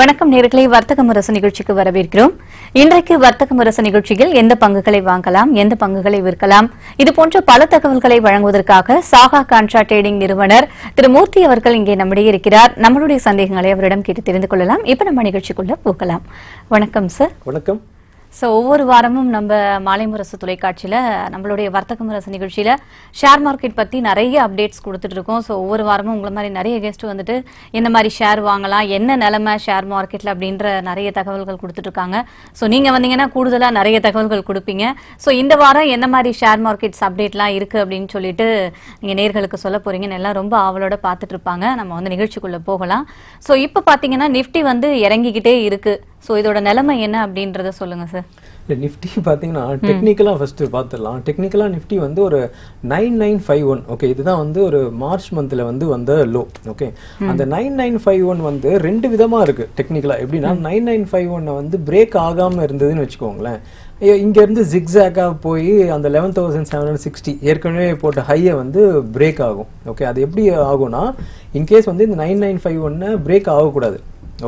வணக்கம் நேர்களை. வர்த்தக முரசு நிகழ்ச்சிக்கு வரவேற்கிறோம். இன்றைக்கு வர்த்தக முரசு நிகழ்ச்சியில் எந்த பங்குகளை வாங்கலாம் எந்த பங்குகளை விற்கலாம் இது போன்ற பல தகவல்களை வழங்குவதற்காக சாகா கான்ட்ரா ட்ரேடிங் நிறுவனர் திரு மூர்த்தி அவர்கள் இங்கே நம்மிடையே இருக்கிறார். நம்மளுடைய சந்தேகங்களை அவரிடம் கேட்டு தெரிந்து கொள்ளலாம். இப்ப நம்ம நிகழ்ச்சிக்குள்ள போகலாம். வணக்கம் சார் வணக்கம். ஸோ ஒவ்வொரு வாரமும் நம்ம மாலை முரசு தொலைக்காட்சியில் நம்மளுடைய வர்த்தக முரசு நிகழ்ச்சியில் ஷேர் மார்க்கெட் பற்றி நிறைய அப்டேட்ஸ் கொடுத்துட்டு இருக்கோம். ஸோ ஒவ்வொரு வாரமும் உங்களை மாதிரி நிறைய கெஸ்ட் வந்துட்டு எந்த மாதிரி ஷேர் வாங்கலாம் என்ன நிலமை ஷேர் மார்க்கெட்டில் அப்படின்ற நிறைய தகவல்கள் கொடுத்துட்டு இருக்காங்க. ஸோ நீங்கள் வந்தீங்கன்னா கூடுதலாக நிறைய தகவல்கள் கொடுப்பீங்க. ஸோ இந்த வாரம் என்ன மாதிரி ஷேர் மார்க்கெட்ஸ் அப்டேட்லாம் இருக்குது அப்படின்னு சொல்லிட்டு நீங்கள் நேர்களுக்கு சொல்ல போகிறீங்கன்னு எல்லாம் ரொம்ப ஆவலோட பார்த்துட்டு இருப்பாங்க. நம்ம வந்து நிகழ்ச்சிக்குள்ளே போகலாம். ஸோ இப்போ பார்த்தீங்கன்னா நிஃப்டி வந்து இறங்கிக்கிட்டே இருக்குது ஸோ இதோட நிலைமை என்ன அப்படின்றத சொல்லுங்க சார் இல்லை நிஃப்டி பார்த்தீங்கன்னா டெக்னிக்கலாக ஃபர்ஸ்ட் பார்த்துடலாம். டெக்னிக்கலாக நிஃப்டி வந்து ஒரு nine nine five one okay இதுதான் வந்து ஒரு மார்ச் மந்த்தில் வந்து வந்த லோ ஓகே அந்த நைன் நைன் ஃபைவ் ஒன் வந்து ரெண்டு விதமாக இருக்கு டெக்னிக்கலாக எப்படின்னா நைன் நைன் ஃபைவ் ஒன்னை வந்து பிரேக் ஆகாமல் இருந்ததுன்னு வச்சுக்கோங்களேன். ஐயோ, இங்க இருந்து ஜிக்ஸாக்காக போய் அந்த eleven thousand seven hundred sixty ஏற்கனவே போட்ட ஹையை வந்து பிரேக் ஆகும் ஓகே அது எப்படி ஆகும்னா இன்கேஸ் வந்து இந்த நைன் நைன் ஃபைவ் ஒன்னு பிரேக் ஆகக்கூடாது.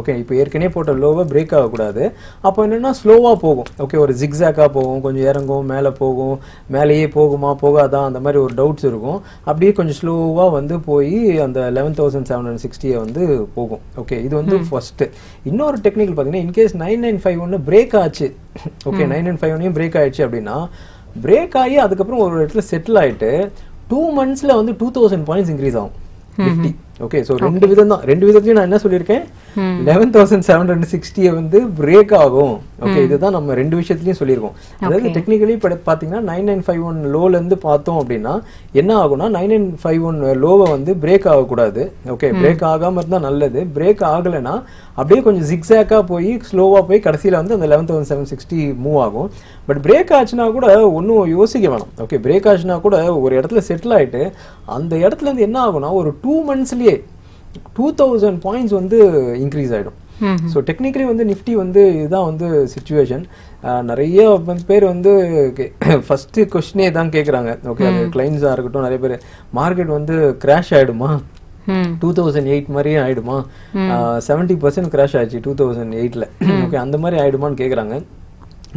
ஓகே இப்போ ஏற்கனவே போட்ட லோவை பிரேக் ஆகக்கூடாது. அப்போ என்னன்னா ஸ்லோவாக போகும். ஓகே ஒரு ஜிக்ஸாக்காக போகும் கொஞ்சம் இறங்கும் மேலே போகும் மேலேயே போகுமா போகாதா அந்த மாதிரி ஒரு டவுட்ஸ் இருக்கும். அப்படியே கொஞ்சம் ஸ்லோவாக வந்து போய் அந்த லெவன் தௌசண்ட் செவன் ஹண்ட்ரட் சிக்ஸ்டியை வந்து போகும். ஓகே இது வந்து ஃபர்ஸ்ட் இன்னொரு டெக்னிக்கல் பார்த்தீங்கன்னா in case nine nine five ஒன்று பிரேக் ஆச்சு. ஓகே நைன் நைன் ஃபைவ் ஒன்னையும் பிரேக் ஆயிடுச்சு அப்படின்னா பிரேக் ஆகி அதுக்கப்புறம் ஒரு இடத்துல செட்டில் ஆயிட்டு டூ மந்த்ஸ்ல வந்து டூ தௌசண்ட் பாயிண்ட்ஸ் இன்க்ரீஸ் ஆகும். நிஃப்டி ஓகே ஸோ ரெண்டு விதம் தான் ரெண்டு விதத்தையும் நான் என்ன சொல்லியிருக்கேன்? லெவன் தௌசண்ட் செவன் ஹண்ட்ரட் சிக்ஸ்டியை வந்து பிரேக் ஆகும். ஓகே இதுதான் நம்ம ரெண்டு விஷயத்துலையும் சொல்லியிருக்கோம். அதாவது டெக்னிக்கலி பார்த்தீங்கன்னா நைன் நைன் ஃபைவ் ஒன் லோலேருந்து பார்த்தோம் அப்படின்னா என்ன ஆகும்னா நைன் நைன் ஃபைவ் ஒன் லோவை வந்து பிரேக் ஆகக்கூடாது. ஓகே பிரேக் ஆகாமல் இருந்தால் நல்லது. பிரேக் ஆகலைன்னா அப்படியே கொஞ்சம் ஜிக்ஸாக்காக போய் ஸ்லோவாக போய் கடைசியில் வந்து அந்த eleven thousand seven sixty move ஆகும். பட் பிரேக் ஆச்சுன்னா கூட ஒன்றும் யோசிக்க வேணாம். ஓகே பிரேக் ஆச்சுன்னா கூட ஒரு இடத்துல செட்டில் ஆயிட்டு அந்த இடத்துல இருந்து என்ன ஆகும்னா ஒரு டூ மந்த்ஸ்லயே டூ தௌசண்ட் பாயிண்ட்ஸ் வந்து இன்க்ரீஸ் ஆயிடும். ஸோ டெக்னிக்கலி வந்து நிஃப்டி வந்து இதுதான் வந்து சுச்சுவேஷன் நிறைய பேர் வந்து ஃபர்ஸ்ட் கொஸ்டினே தான் கேட்குறாங்க ஓகே அது கிளைண்ட்ஸாக இருக்கட்டும் நிறைய பேர். மார்க்கெட் வந்து கிராஷ் ஆயிடுமா? டூ தௌசண்ட் எயிட் மாதிரியே ஆயிடுமா? செவன்ட்டி பர்சன்ட் கிராஷ் ஆச்சு டூ தௌசண்ட் எயிட்டில் ஓகே அந்த மாதிரி ஆயிடுமான்னு கேட்குறாங்க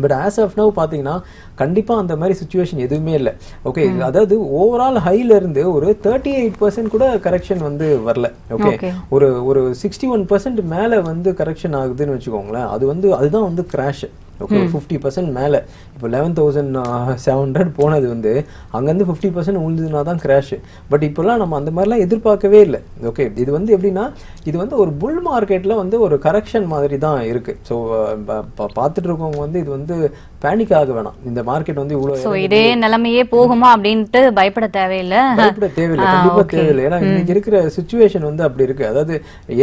பட் ஆஸ் ஆஃப் நவ் பார்த்தீங்கன்னா கண்டிப்பாக அந்த மாதிரி சுச்சுவேஷன் எதுவுமே இல்லை. ஓகே அதாவது ஓவரால் ஹைல இருந்து ஒரு தேர்ட்டி எயிட் பர்சன்ட் கூட கரெக்ஷன் வந்து வரல. ஓகே. ஒரு ஒரு சிக்ஸ்டி ஒன் பர்சன்ட் மேலே வந்து கரெக்ஷன் ஆகுதுன்னு வச்சுக்கோங்களேன். அது வந்து அதுதான் வந்து கிராஷ் ஓகே ஃபிஃப்டி பர்சன்ட் மேலே. இப்போ லெவன் தௌசண்ட் செவன் ஹண்ட்ரட் போனது வந்து அங்கேருந்து ஃபிஃப்டி பர்சன்ட் உழுதுனா தான் கிராஷ் பட் இப்போல்லாம் நம்ம அந்த மாதிரிலாம் எதிர்பார்க்கவே இல்லை. ஓகே இது வந்து எப்படின்னா இது வந்து ஒரு புல் மார்க்கெட்டில் வந்து ஒரு கரெக்ஷன் மாதிரி தான் இருக்கு. ஸோ பார்த்துட்டு இருக்கவங்க வந்து இது வந்து பேனிக் ஆக வேணாம். இந்த மார்க்கெட் வந்து இவ்வளோ இதே நிலைமையே போகுமா அப்படின்ட்டு பயப்பட தேவையில்லை. பயப்பட தேவையில்லை. ஆ, கண்டிப்பா okay. தேவையில்லை. ஏன்னா இன்னைக்கு இருக்கிற சுச்சுவேஷன் வந்து அப்படி இருக்கு. அதாவது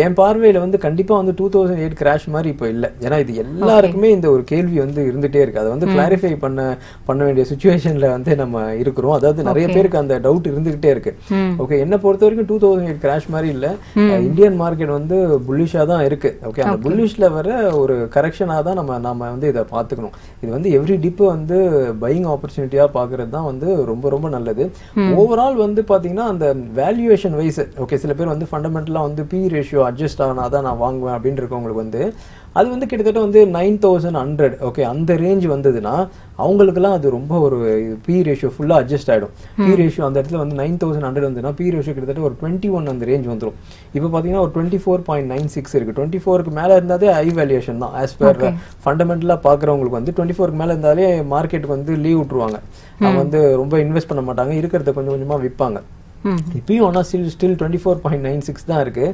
என் பார்வையில வந்து கண்டிப்பா வந்து டூ தௌசண்ட் எயிட் கிராஷ் மாதிரி இப்போ இல்ல. ஏன்னா இது எல்லாருக்குமே இந்த ஒரு கேள்வி வந்து இருந்துட்டே இருக்கு. அதை வந்து கிளாரிஃபை பண்ண பண்ண வேண்டிய சுச்சுவேஷன்ல வந்து நம்ம இருக்கிறோம். அதாவது நிறைய பேருக்கு அந்த டவுட் இருந்துகிட்டே இருக்கு. ஓகே என்ன பொறுத்த வரைக்கும் டூ தௌசண்ட் எயிட் கிராஷ் மாதிரி இல்ல. இந்தியன் மார்க்கெட் வந்து புல்லிஷா தான் இருக்கு. ஓகே அந்த புல்லிஷ்ல வர ஒரு கரெக்ஷனா தான் நம்ம நாம வந்து இதை பார்த்துக்கணும். இது வந்து எவ்ரி டிப் வந்து பையிங் ஆப்பர்ச்சுனிட்டியா பாக்குறது தான் வந்து ரொம்ப ரொம்ப நல்லது. ஓவரால் வந்து பாத்தீங்கன்னா அந்த வேல்யூவேஷன் வைஸ் ஓகே சில பேர் வந்து ஃபண்டமெண்டலாக வந்து பி ரேஷியோ அட்ஜஸ்ட் ஆனா தான் நான் வாங்குவேன் அப்படின்னு இருக்கவங்களுக்கு வந்து அது வந்து கிட்டத்தட்ட வந்து நைன் தௌசண்ட் ஹண்ட்ரட் ஓகே அந்த ரேஞ்ச் வந்ததுன்னா அவங்களுக்குலாம் அது ரொம்ப ஒரு பி ரேஷியோ ஃபுல்லாக அட்ஜஸ்ட் ஆகிடும் பி ரேஷியோ அந்த இடத்துல வந்து நைன் தௌசண்ட் ஹண்ட்ரட் வந்துன்னா பி ரேஷியோ கிட்டத்தட்ட ஒரு டுவெண்ட்டி ஒன் அந்த ரேஞ்ச் வந்துடும் இப்போ பார்த்தீங்கன்னா ஒரு twenty four point nine six இருக்குது டுவெண்ட்டி ஃபோருக்கு மேலே இருந்தாலே ஹை வேல்யூஷன் தான் ஆஸ் பர் ஃபண்டமெண்டலாக பார்க்குறவங்களுக்கு வந்து டுவெண்ட்டி ஃபோருக்கு மேலே இருந்தாலே மார்க்கெட்டுக்கு வந்து லீவ் விட்டுருவாங்க. அவங்க வந்து ரொம்ப இன்வெஸ்ட் பண்ண மாட்டாங்க இருக்கிறத கொஞ்சம் கொஞ்சமாக விற்பாங்க ம். இப்பயும் ஆனால் still still twenty four point nine six தான் இருக்கு.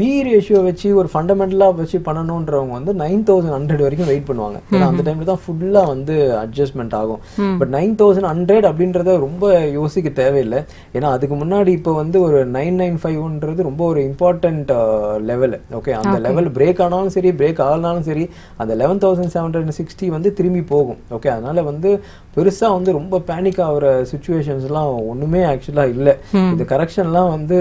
பி ரேஷியோ வச்சு ஒரு ஃபண்டமெண்டலாக வச்சு பண்ணணுன்றவங்க வந்து நைன் தௌசண்ட் ஹண்ட்ரட் வரைக்கும் வெயிட் பண்ணுவாங்க. ஏன்னா அந்த டைம்ல தான் ஃபுல்லாக வந்து அட்ஜஸ்ட்மெண்ட் ஆகும். பட் நைன் தௌசண்ட் ஹண்ட்ரட் அப்படின்றத ரொம்ப யோசிக்க தேவையில்லை. ஏன்னா அதுக்கு முன்னாடி இப்போ வந்து ஒரு நைன் நைன் ஃபைவ்ன்றது ரொம்ப ஒரு இம்பார்ட்டன்ட் லெவல் ஓகே அந்த லெவல் பிரேக் ஆனாலும் சரி பிரேக் ஆகலனாலும் சரி அந்த eleven thousand seven hundred sixty வந்து திரும்பி போகும். ஓகே அதனால வந்து பெருசா வந்து ரொம்ப பேனிக் ஆகுற சுச்சுவேஷன்ஸ் எல்லாம் ஒண்ணுமே ஆக்சுவலா இல்ல. இந்த கரெக்ஷன்லாம் வந்து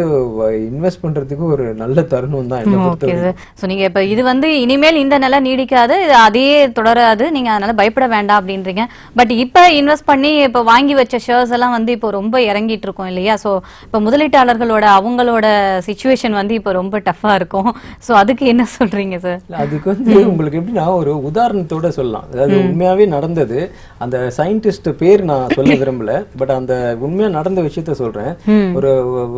இன்வெஸ்ட் பண்றதுக்கு ஒரு நல்ல தருணம். தான் என்ன ஓகே சார் ஸோ நீங்க இப்ப இது வந்து இனிமேல் இந்த நிலை நீடிக்காது இது அதே தொடராது நீங்க அதனால பயப்பட வேண்டாம் அப்படின்றீங்க. பட் இப்ப இன்வெஸ்ட் பண்ணி இப்ப வாங்கி வச்ச ஷேர்ஸ் எல்லாம் வந்து இப்போ ரொம்ப இறங்கிட்டு இருக்கும் இல்லையா? ஸோ இப்ப முதலீட்டாளர்களோட அவங்களோட சுச்சுவேஷன் வந்து இப்போ ரொம்ப டஃபா இருக்கும். ஸோ அதுக்கு என்ன சொல்றீங்க சார் அதுக்கு வந்து உங்களுக்கு எப்படின்னா ஒரு உதாரணத்தோட சொல்லலாம். அதாவது உண்மையாவே நடந்தது. அந்த சயின்டிஸ்ட் பேர் நான் சொல்ல விரும்பல. பட் அந்த உண்மையா நடந்த விஷயத்த சொல்றேன். ஒரு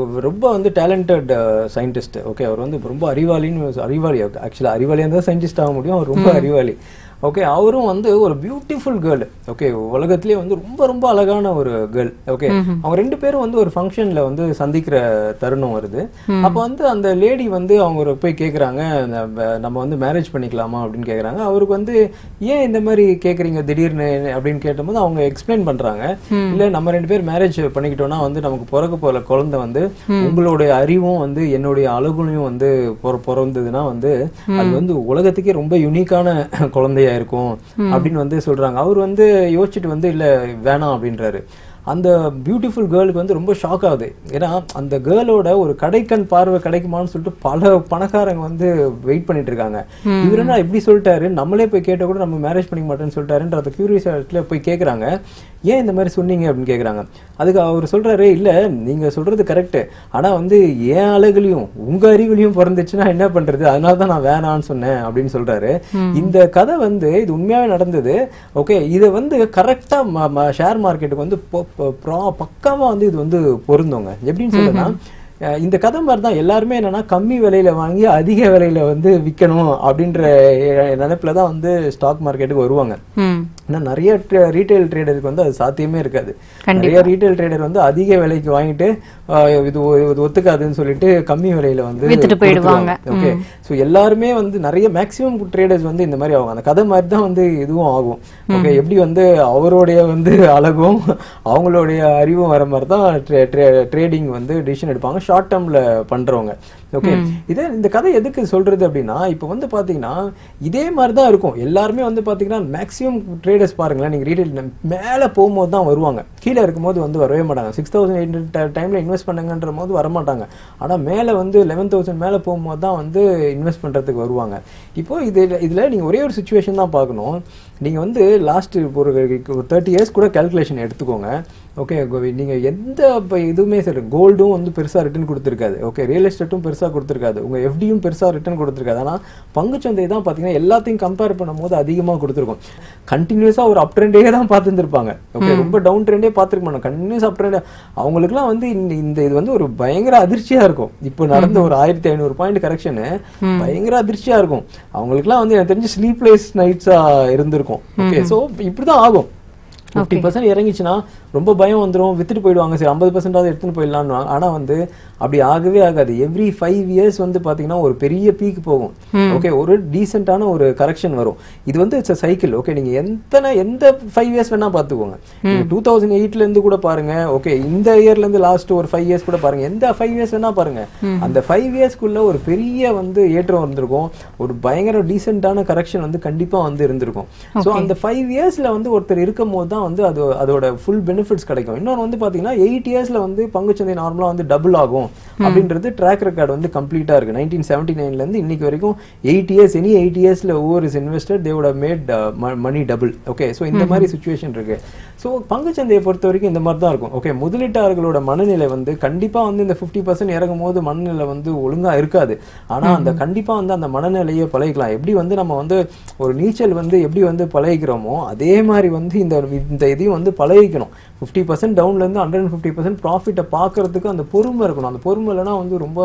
ஒரு ரொம்ப வந்து டேலண்டட் சயின்டிஸ்ட் ஓகே அவர் வந்து ரொம்ப அறிவாளின்னு அறிவாளி ஆக்சுவலா அறிவாளியா இருந்தா சயின்டிஸ்ட் ஆக முடியும். அவர் ரொம்ப அறிவாளி. ஓகே அவரும் வந்து ஒரு பியூட்டிஃபுல் கேர்ள் ஓகே உலகத்திலேயே வந்து ரொம்ப ரொம்ப அழகான ஒரு கேர்ள் ஓகே அவங்க ரெண்டு பேரும் வந்து ஒரு ஃபங்க்ஷன்ல வந்து சந்திக்கிற தருணம் வருது. அப்ப வந்து அந்த லேடி வந்து அவங்க போய் கேக்குறாங்க நம்ம வந்து மேரேஜ் பண்ணிக்கலாமா அப்படின்னு கேக்குறாங்க. அவருக்கு வந்து ஏன் இந்த மாதிரி கேக்குறீங்க? திடீர்னு? அப்படின்னு கேட்டபோது அவங்க எக்ஸ்பிளைன் பண்றாங்க. இல்ல நம்ம ரெண்டு பேர் மேரேஜ் பண்ணிக்கிட்டோம்னா வந்து நமக்கு பிறக்க போற குழந்தை வந்து உங்களுடைய அறிவும் வந்து என்னுடைய அழகுலையும் வந்து பொற- பிறந்ததுன்னா வந்து அது வந்து உலகத்துக்கே ரொம்ப யுனிக்கான குழந்தையா இருக்கும் அப்படின்னு வந்து சொல்றாங்க. அவர் வந்து யோசிச்சுட்டு வந்து இல்ல வேணாம் அப்படின்றாரு. அந்த பியூட்டிஃபுல் கேர்ளுக்கு வந்து ரொம்ப ஷாக் ஆகுது. ஏன்னா அந்த கேர்ளோட ஒரு கடைக்கண் பார்வை கிடைக்குமான்னு சொல்லிட்டு பல பணக்காரங்க வந்து வெயிட் பண்ணிட்டு இருக்காங்க. இவர் என்ன இப்படி சொல்லிட்டாரு? நம்மளே போய் கேட்ட கூட நம்ம மேரேஜ் பண்ணிக்க மாட்டேன்னு சொல்லிட்டாருன்ற அந்த கியூரியஸ் போய் கேக்குறாங்க. ஏன் இந்த மாதிரி சொன்னீங்க அப்படின்னு கேக்குறாங்க. அதுக்கு அவர் சொல்றாரு இல்ல நீங்க சொல்றது கரெக்ட் ஆனா வந்து என் அழகுலையும் உங்க அறிவுலையும் பிறந்துச்சுன்னா என்ன பண்றது? அதனால தான் நான் வேணான்னு சொன்னேன் அப்படின்னு சொல்றாரு. இந்த கதை வந்து இது உண்மையாவே நடந்தது. ஓகே இதை வந்து கரெக்டா ஷேர் மார்க்கெட்டுக்கு வந்து பொ- பொ- ப்ரா- பக்காவா வந்து இது வந்து பொருந்தோங்க. எப்படின்னு சொல்லுன்னா இந்த கதை மாதிரி தான் எல்லாருமே என்னன்னா கம்மி விலையில வாங்கி அதிக விலையில வந்து விற்கணும் அப்படின்ற நினைப்புல தான் வந்து ஸ்டாக் மார்க்கெட்டுக்கு வருவாங்க. ஏன்னா நிறைய ரீட்டைல் ட்ரேடருக்கு வந்து அது சாத்தியமே இருக்காது. நிறைய ரீட்டைல் ட்ரேடர் வந்து அதிக விலைக்கு வாங்கிட்டு இது ஒத்துக்காதுன்னு சொல்லிட்டு கம்மி விலையில வந்து போயிடுவாங்க. ஓகே சோ எல்லாருமே வந்து நிறைய மேக்ஸிமம் ட்ரேடர்ஸ் வந்து இந்த மாதிரி ஆகும் அந்த கதை மாதிரி தான் வந்து இதுவும் ஆகும். ஓகே எப்படி வந்து அவருடைய வந்து அழகும் அவங்களுடைய அறிவும் வர மாதிரி தான் ட்ரேடிங் வந்து டிசிஷன் எடுப்பாங்க. ஷார்ட் டேர்ம்ல பண்றவங்க. ஓகே இதே இந்த கதை எதுக்கு சொல்றது அப்படின்னா இப்போ வந்து பாத்தீங்கன்னா இதே மாதிரி தான் இருக்கும். எல்லாருமே வந்து பாத்தீங்கன்னா மேக்ஸிமம் ட்ரேடர்ஸ் பாருங்களேன் நீங்க ரீட்டைல் மேல போகும்போது தான் வருவாங்க. கீழே இருக்கும்போது வந்து வரவே மாட்டாங்க. சிக்ஸ் தௌசண்ட் எயிட் டைம்ல இன்வெஸ்ட் பண்ணுங்கன்ற போது வர மாட்டாங்க ஆனா மேல வந்து லெவன் தௌசண்ட் மேல போகும்போது தான் வந்து இன்வெஸ்ட் பண்றதுக்கு வருவாங்க. இப்போ இது இதுல நீங்க ஒரே ஒரு சுச்சுவேஷன் தான் பார்க்கணும். நீங்க வந்து லாஸ்ட் ஒரு தேர்ட்டி இயர்ஸ் கூட கால்குலேஷன் எடுத்துக்கோங்க. ஓகே நீங்க எந்த இப்ப இதுவுமே சரி கோல்டும் வந்து பெருசா ரிட்டர்ன் கொடுத்துருக்காது. ஓகே ரியல் எஸ்டேட்டும் பெருசா கொடுத்துருக்காது. உங்க எஃப்டியும் பெருசா ரிட்டர்ன் கொடுத்துருக்காது. ஆனா பங்குச்சந்தை தான் பாத்தீங்கன்னா எல்லாத்தையும் கம்பேர் பண்ணும்போது அதிகமா கொடுத்துருக்கும். கண்டினியூஸா ஒரு அப் ட்ரெண்டே தான் பார்த்துருந்துருப்பாங்க. ஓகே ரொம்ப டவுன் ட்ரெண்டே பார்த்துருக்க மாட்டாங்க. கண்டினியூஸ் அப் ட்ரெண்ட் அவங்களுக்குலாம் வந்து இந்த இது வந்து ஒரு பயங்கர அதிர்ச்சியா இருக்கும். இப்போ நடந்த ஒரு ஆயிரத்தி ஐநூறு பாயிண்ட் கரெக்ஷனு பயங்கர அதிர்ச்சியா இருக்கும். அவங்களுக்குலாம் வந்து எனக்கு தெரிஞ்சு ஸ்லீப்லெஸ் நைட்ஸா இருந்திருக்கும். ஓகே சோ இப்படிதான் ஆகும். ஃபிஃப்டி பர்சன்ட் இறங்கிச்சுன்னா ரொம்ப பயம் வந்துரும். வித்துட்டு போயிடுவாங்க. சரி ஐம்பது பர்சன்டாவது எடுத்துன்னு போயிடலாம்னு ஆனா வந்து அப்படி ஆகவே ஆகாது. எவ்ரி ஃபைவ் இயர்ஸ் வந்து பாத்தீங்கன்னா ஒரு பெரிய பீக் போகும். ஓகே ஒரு டீசென்டான ஒரு கரெக்ஷன் வரும். இது வந்து இட்ஸ் சைக்கிள் ஓகே நீங்க எத்தனை எந்த ஃபைவ் இயர்ஸ் வேணா பாத்துக்கோங்க. நீங்க டூ தௌசண்ட் எயிட்ல இருந்து கூட பாருங்க. ஓகே இந்த இயர்ல இருந்து லாஸ்ட் ஒரு ஃபைவ் இயர்ஸ் கூட பாருங்க. எந்த ஃபைவ் இயர்ஸ் வேணா பாருங்க. அந்த ஃபைவ் இயர்ஸ்க்குள்ள ஒரு பெரிய வந்து ஏற்றம் இருந்திருக்கும் ஒரு பயங்கர டீசென்டான கரெக்ஷன் வந்து கண்டிப்பா வந்து இருந்திருக்கும். சோ அந்த ஃபைவ் இயர்ஸ்ல வந்து ஒருத்தர் இருக்கும் போது தான் வந்து அது அதோட ஃபுல் பெனிஃபிட்ஸ் கிடைக்கும். இன்னொன்று வந்து பாத்தீங்கன்னா எயிட் இயர்ஸ்ல வந்து பங்குச்சந்தை நார்மலா வந்து டபுள் ஆகும். அப்படின்றது ட்ராக் ரெக்கார்டு வந்து கம்ப்ளீட்டா இருக்கு. நைன்டீன் செவன்டி நைன்ல இருந்து இன்னைக்கு வரைக்கும் எயிட் இயர்ஸ் எனி எயிட் இயர்ஸ்ல ஒவ்வொரு investor தேவோட made money double okay so இந்த மாதிரி சுச்சுவேஷன் இருக்கு. ஸோ பங்குச்சந்தையை பொறுத்த வரைக்கும் இந்த மாதிரி தான் இருக்கும். ஓகே முதலீட்டாளர்களோட மனநிலை வந்து கண்டிப்பா வந்து இந்த ஃபிஃப்டி பர்சன்ட் இறங்கும் போது மனநிலை வந்து ஒழுங்கா இருக்காது. ஆனா அந்த கண்டிப்பா வந்து அந்த மனநிலையை பழகிக்கலாம். எப்படி வந்து நம்ம வந்து ஒரு நீச்சல் வந்து எப்படி வந்து பழகிக்கிறோமோ அதே மாதிரி வந்து இந்த இந்த இதையும் வந்து பழகிக்கணும். ஃபிஃப்டி பர்சன்ட் டவுன்ல இருந்து ஹண்ட்ரட் அண்ட் ஃபிஃப்டி பர்சன்ட் ப்ராஃபிட்டை பார்க்கறதுக்கு அந்த பொறுமை இருக்கணும். அந்த பொறுமை இல்லைன்னா வந்து ரொம்ப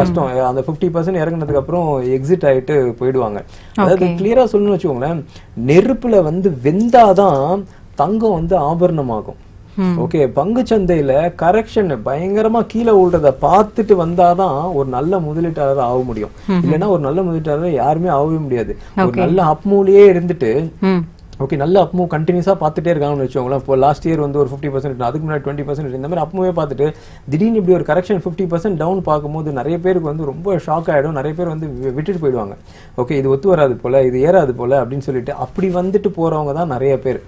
கஷ்டம். அந்த ஃபிஃப்டி பர்சன்ட் இறங்குனதுக்கு அப்புறம் எக்ஸிட் ஆயிட்டு போயிடுவாங்க. அதாவது கிளியரா சொல்லணும்னு வச்சுக்கோங்களேன் நெருப்புல வந்து வெந்தாதான் தங்கம் வந்து ஆபரணமாகும். ஓகே பங்கு சந்தையில கரெக்ஷன் பயங்கரமா கீழே விழுறத பார்த்துட்டு வந்தாதான் ஒரு நல்ல முதலீட்டாளர் ஆக முடியும். இல்லைன்னா ஒரு நல்ல முதலீட்டாளர் யாருமே ஆகவே முடியாது. ஒரு நல்ல அப்மூலியே இருந்துட்டு ஓகே நல்ல அப்மூவ் கண்டினியூஸாக பார்த்துட்டே இருக்காங்கன்னு வச்சுக்கோங்களேன். இப்போ லாஸ்ட் இயர் வந்து ஒரு ஃபிஃப்டி பர்சன்ட் அதுக்கு முன்னாடி டுவெண்ட்டி பர்சன்ட் இந்த மாதிரி அப்மூவே பார்த்துட்டு திடீர்னு இப்படி ஒரு கரெக்ஷன் ஃபிஃப்டி பர்சன்ட் டவுன் பார்க்கும்போது நிறைய பேருக்கு வந்து ரொம்ப ஷாக் ஆகிடும் நிறைய பேர் வந்து விட்டுட்டு போயிடுவாங்க. ஓகே இது ஒத்து வராது போல இது ஏறாது போல அப்படின்னு சொல்லிட்டு அப்படி வந்துட்டு போறவங்க தான் நிறைய பேர்.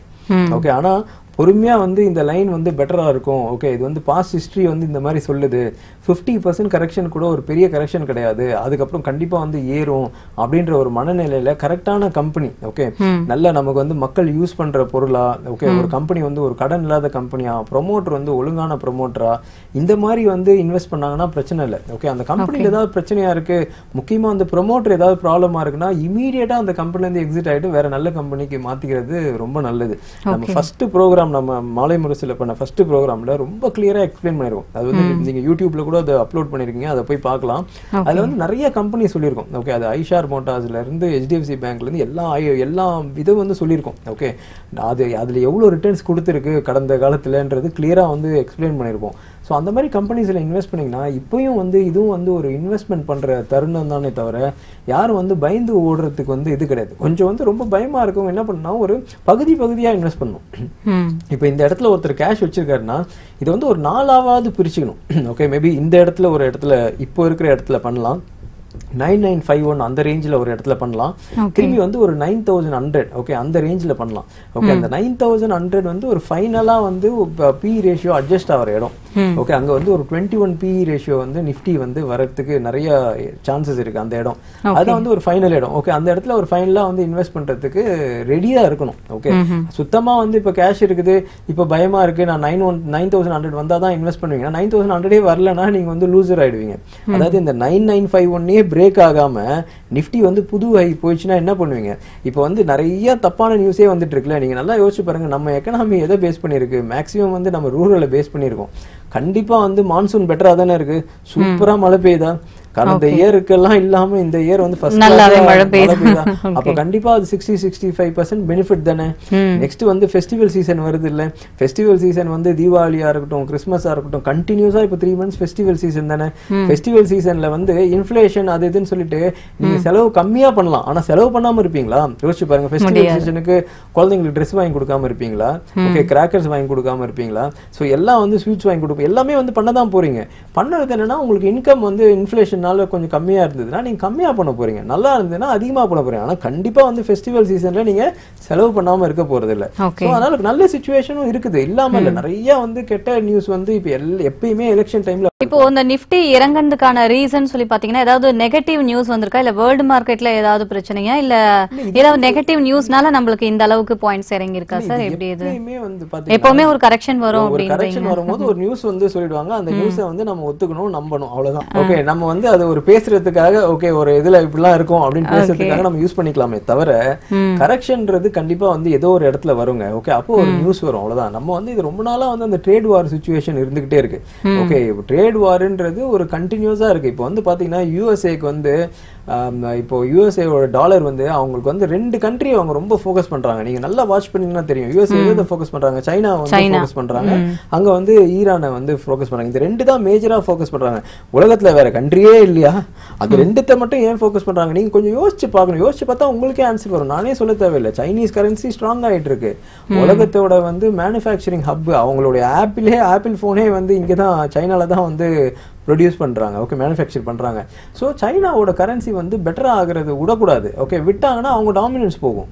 ஓகே ஆனா பொறுமையா வந்து இந்த லைன் வந்து பெட்டரா இருக்கும். ஓகே இது வந்து பாஸ்ட் ஹிஸ்டரி வந்து இந்த மாதிரி சொல்லுது. ஃபிஃப்டி பர்சன்ட் கரெக்ஷன் கூட ஒரு பெரிய கரெக்ஷன் கிடையாது. அதுக்கப்புறம் கண்டிப்பா வந்து ஏறும் அப்படின்ற ஒரு மனநிலையில கரெக்டான கம்பெனி ஓகே நல்ல நமக்கு வந்து மக்கள் யூஸ் பண்ற பொருளா ஓகே ஒரு கம்பெனி வந்து ஒரு கடன் இல்லாத கம்பெனியா ப்ரொமோட்டர் வந்து ஒழுங்கான ப்ரொமோட்டரா இந்த மாதிரி வந்து இன்வெஸ்ட் பண்ணாங்கன்னா பிரச்சனை இல்லை ஓகே அந்த கம்பெனில ஏதாவது பிரச்சனையா இருக்கு முக்கியமா அந்த ப்ரொமோட்டர் ஏதாவது ப்ராப்ளமா இருக்குன்னா இமீடியட்டா அந்த கம்பெனில இருந்து எக்ஸிட் ஆயிட்டு வேற நல்ல கம்பெனிக்கு மாத்திக்கிறது ரொம்ப நல்லது. நம்ம ஃபர்ஸ்ட் ப்ரோக்ராம் நம்ம மாலை முரசுல பண்ண ஃபர்ஸ்ட் ப்ரோக்ராம்ல ரொம்ப கிளியரா எக்ஸ்பிளைன் பண்ணிருக்கோம் அது வந்து நீங்க யூடியூப்ல கூட அதை அப்லோட் பண்ணிருக்கீங்க அதை போய் பார்க்கலாம். அதுல வந்து நிறைய கம்பெனி சொல்லியிருக்கோம். ஓகே அது ஐஷார் மோட்டார்ஸ்ல இருந்து ஹெச்டிஎஃப்சி பேங்க்ல இருந்து எல்லா எல்லா இதுவும் வந்து சொல்லியிருக்கோம். ஓகே அது அதுல எவ்வளவு ரிட்டர்ன்ஸ் கொடுத்துருக்கு கடந்த காலத்துலன்றது கிளியரா வந்து எக்ஸ்பிளைன் பண்ணியிருப்போம் ஸோ அந்த மாதிரி கம்பெனிஸில் இன்வெஸ்ட் பண்ணீங்கன்னா இப்பயும் வந்து இதுவும் வந்து ஒரு இன்வெஸ்ட்மெண்ட் பண்ற தருணம் தானே தவிர யாரும் வந்து பயந்து ஓடுறதுக்கு வந்து இது கிடையாது. கொஞ்சம் வந்து ரொம்ப பயமா இருக்கவங்க என்ன பண்ணா ஒரு பகுதி பகுதியா இன்வெஸ்ட் பண்ணணும். ம். இப்போ இந்த இடத்துல ஒருத்தர் கேஷ் வச்சிருக்காருன்னா இது வந்து ஒரு நாலாவது பிரிச்சுக்கணும். ஓகே மேபி இந்த இடத்துல ஒரு இடத்துல இப்போ இருக்கிற இடத்துல பண்ணலாம். நைன் நைன் ஃபைவ் ஒன் அந்த ரேஞ்சில் ஒரு இடத்துல பண்ணலாம். திரும்பி வந்து ஒரு நைன் தௌசண்ட் ஹண்ட்ரட். ஓகே அந்த ரேஞ்சில் பண்ணலாம். ஓகே அந்த நைன் தௌசண்ட் ஹண்ட்ரட் வந்து ஒரு ஃபைனலாக வந்து பி ரேஷியோ அட்ஜஸ்ட் ஆகிற இடம். ஓகே அங்க வந்து ஒரு டுவெண்ட்டி ஒன் பி ரேஷியோ வந்து நிஃப்டி வந்து வரதுக்கு நிறைய சான்சஸ் இருக்கு அந்த இடம். அதான் வந்து ஒரு ஃபைனல் இடம். ஓகே அந்த இடத்துல ஒரு ஃபைனலா வந்து இன்வெஸ்ட் பண்றதுக்கு ரெடியா இருக்கணும். ஓகே சுத்தமா வந்து இப்ப கேஷ் இருக்குது. இப்ப பயமா இருக்கு. நான் nine one nine thousand hundred வந்தா தான் இன்வெஸ்ட் பண்ணுவீங்க. நைன் தௌசண்ட் ஹண்ட்ரடே வரலன்னா நீங்க வந்து லூசர் ஆயிடுவீங்க. அதாவது இந்த நைன் நைன் ஃபைவ் ஒன்னே பிரேக் ஆகாம நிஃப்டி வந்து புது ஹை போயிடுச்சுன்னா என்ன பண்ணுவீங்க? இப்போ வந்து நிறைய தப்பான நியூஸே வந்துட்டு இருக்குல்ல நீங்க நல்லா யோசிச்சு பாருங்க நம்ம எக்கனாமி எதை பேஸ் பண்ணிருக்கு மேக்ஸிமம் வந்து நம்ம ரூரலை பேஸ் பண்ணியிருக்கோம். கண்டிப்பா வந்து மான்சூன் பெட்டரா தானே இருக்கு. சூப்பரா மழை பெய்யுதா? கடந்த இயருக்கெல்லாம் இல்லாம இந்த இயர் வந்து ஃபர்ஸ்ட் நல்லாவே மழை பெய்யுது. அப்ப கண்டிப்பா அது sixty sixty five percent benefit தானே நெக்ஸ்ட் வந்து ஃபெஸ்டிவல் சீசன் வருது இல்ல. ஃபெஸ்டிவல் சீசன் வந்து தீபாவளியா இருக்கட்டும் கிறிஸ்மஸா இருக்கட்டும் கண்டினியூஸா இப்போ த்ரீ மந்த்ஸ் ஃபெஸ்டிவல் சீசன் தானே? ஃபெஸ்டிவல் சீசன்ல வந்து இன்ஃபிளேஷன் அது இதுன்னு சொல்லிட்டு நீங்க செலவு கம்மியா பண்ணலாம். ஆனா செலவு பண்ணாம இருப்பீங்களா? யோசிச்சு பாருங்க. ஃபெஸ்டிவல் சீசனுக்கு குழந்தைங்களுக்கு ட்ரெஸ் வாங்கி கொடுக்காம இருப்பீங்களா? ஓகே கிராக்கர்ஸ் வாங்கி கொடுக்காம இருப்பீங்களா? சோ எல்லாம் வந்து ஸ்வீட்ஸ் வாங்கி கொடுப்போம் எல்லாமே வந்து பண்ண தான் போறீங்க. பண்ணது என்னன்னா உங்களுக்கு இன்கம் வந்து இன்ஃபிளேஷனால கொஞ்சம் கம்மியா இருந்ததுன்னா நீங்க கம்மியா பண்ண போறீங்க. நல்லா இருந்ததுன்னா அதிகமா பண்ண போறீங்க. ஆனா கண்டிப்பா வந்து ஃபெஸ்டிவல் சீசன்ல நீங்க செலவு பண்ணாம இருக்க போறது இல்ல Okay. So, அதனால நல்ல சுச்சுவேஷனும் இருக்குது. இல்லாம இல்ல. நிறைய வந்து கெட்ட நியூஸ் வந்து இப்ப எல்- எப்பயுமே எலெக்ஷன் டைம்ல இப்போ இந்த நிஃப்டி இறங்குறதுக்கான ரீசன் சொல்லி பாத்தீங்கன்னா ஏதாவது நெகட்டிவ் நியூஸ் வந்திருக்கா? இல்ல வேர்ல்டு மார்க்கெட்ல ஏதாவது பிரச்சனையா? இல்ல ஏதாவது நெகட்டிவ் நியூஸ்னால நம்மளுக்கு இந்த அளவுக்கு பாயிண்ட்ஸ் இறங்கி இருக்கா சார் எப்படி இது? எப்பவுமே ஒரு கரெக்ஷன் வரும் ஒரு கரெக்ஷன் வரும்போது ஒரு நியூஸ் வந்து சொல்லிடுவாங்க. அந்த நியூஸை வந்து நம்ம ஒத்துக்கணும் நம்பணும். அவ்வளவுதான். ஓகே நம்ம வந்து அது ஒரு பேசுறதுக்காக ஓகே ஒரு இதுல இப்படிலாம் இருக்கும் அப்படின்னு பேசுறதுக்காக நம்ம யூஸ் பண்ணிக்கலாமே தவிர கரெக்ஷன்ன்றது கண்டிப்பா வந்து ஏதோ ஒரு இடத்துல வருங்க ஓகே அப்போ ஒரு நியூஸ் வரும் அவ்வளவுதான். நம்ம வந்து இது ரொம்ப நாளா வந்து அந்த ட்ரேட் வார் சுச்சுவேஷன் இருந்துகிட்டே இருக்கு. ஓகே ட்ரேட் வார்ன்றது ஒரு கண்டினியூஸா இருக்கு. இப்போ வந்து பாத்தீங்கன்னா யூஎஸ்ஏக்கு வந்து ஆம், இப்போ யூஎஸ்ஏவோட டாலர் வந்து அவங்களுக்கு வந்து ரெண்டு கண்ட்ரி அவங்க ரொம்ப ஃபோக்கஸ் பண்றாங்க. நீங்க நல்லா வாட்ச் பண்ணீங்கன்னா தெரியும். யூஎஸ்ஏ எதை ஃபோக்கஸ் பண்றாங்க? சைனா வந்து. ஃபோக்கஸ் பண்றாங்க. அங்க வந்து ஈரானை வந்து ஃபோக்கஸ் பண்றாங்க. இந்த ரெண்டு தான் மேஜரா ஃபோக்கஸ் பண்றாங்க. உலகத்துல வேற கண்ட்ரியே இல்லையா? அது ரெண்டுத்தை மட்டும் ஏன் ஃபோக்கஸ் பண்றாங்க? நீங்க கொஞ்சம் யோசிச்சு பார்க்கணும். யோசிச்சு பார்த்தா உங்களுக்கே ஆன்சர் வரும். நானே சொல்ல தேவையில்லை. சைனீஸ் கரன்சி ஸ்ட்ராங் ஆயிட்டு இருக்கு உலகத்தோட வந்து மேனுஃபேக்சரிங் ஹப் அவங்களுடைய ஆப்பிளே ஆப்பிள் போனே வந்து இங்க தான் சைனால தான் வந்து ப்ரொடியூஸ் பண்றாங்க ஓகே மேனுஃபேக்சர் பண்றாங்க. ஸோ சைனாவோட கரன்சி வந்து பெட்டரா ஆகுறது விடக்கூடாது ஓகே விட்டாங்கன்னா அவங்க டாமினன்ஸ் போகும்.